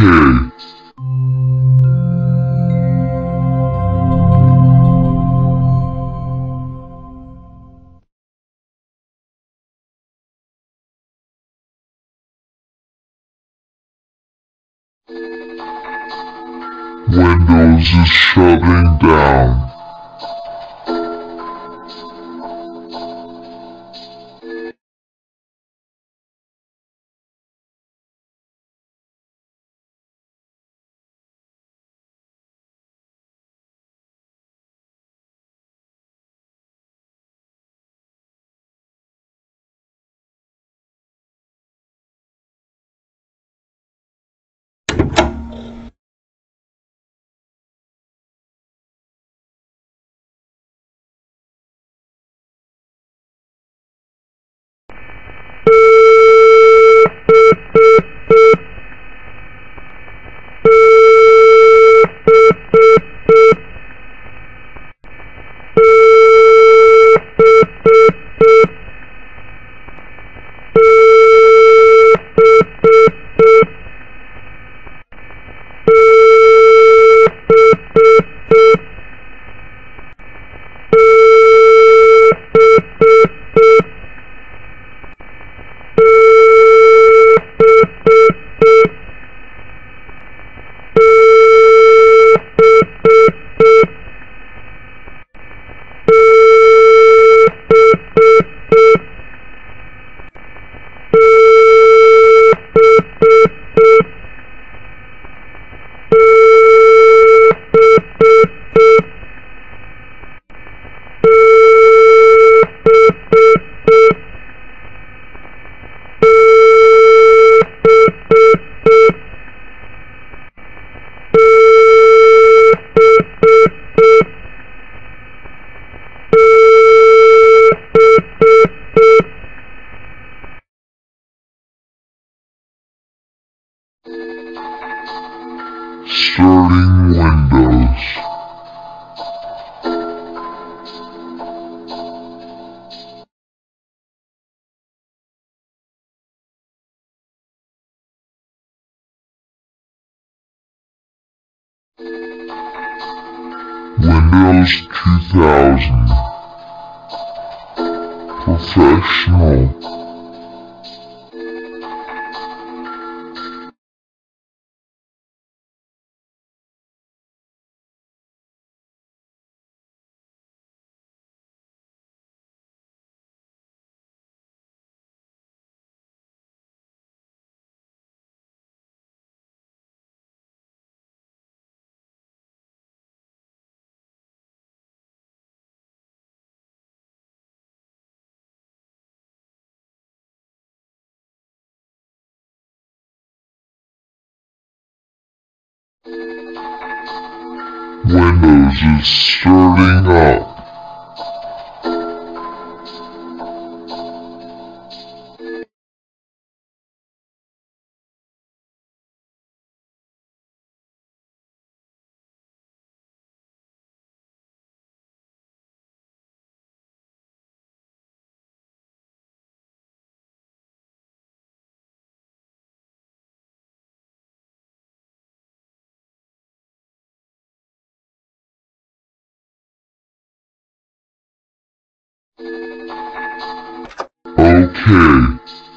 Okay. Windows is shutting down. Windows 2000 Professional Windows is starting up. Okay.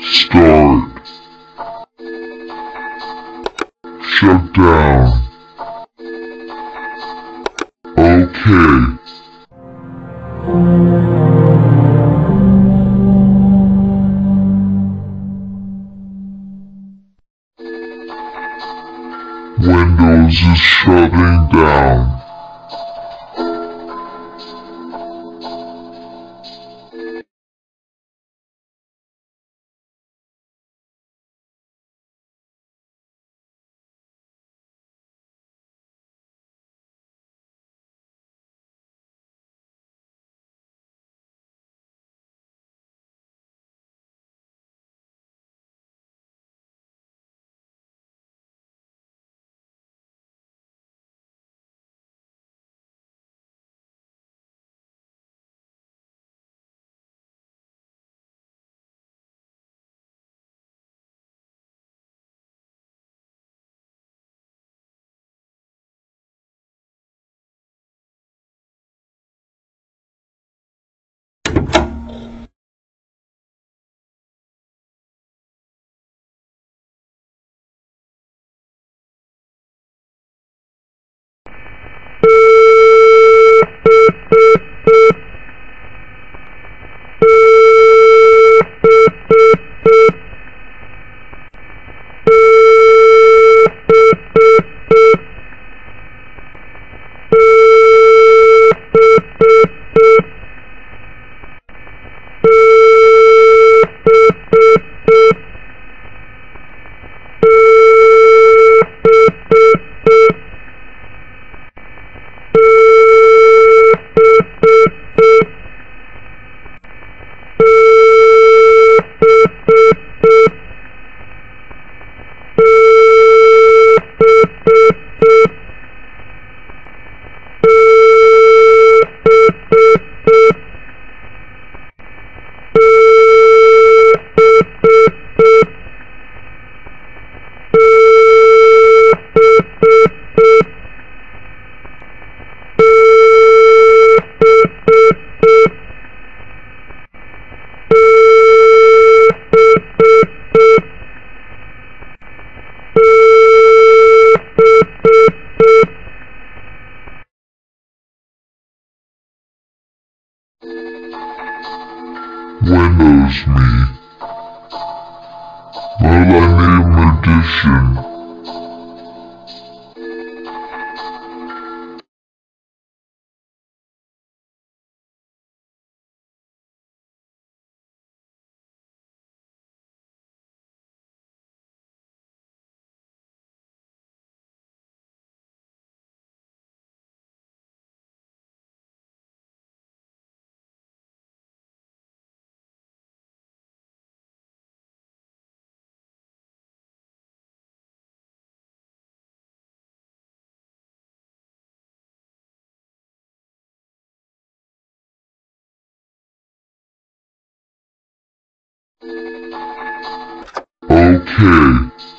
Start. Shut down. Okay. Windows is shutting down. Windows Okay.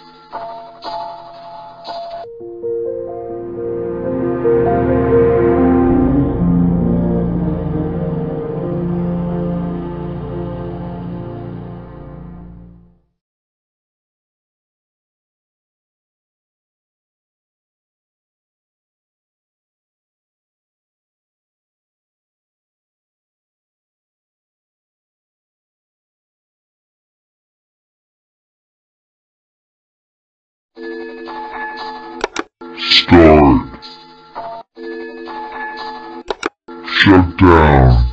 Start. Shut down.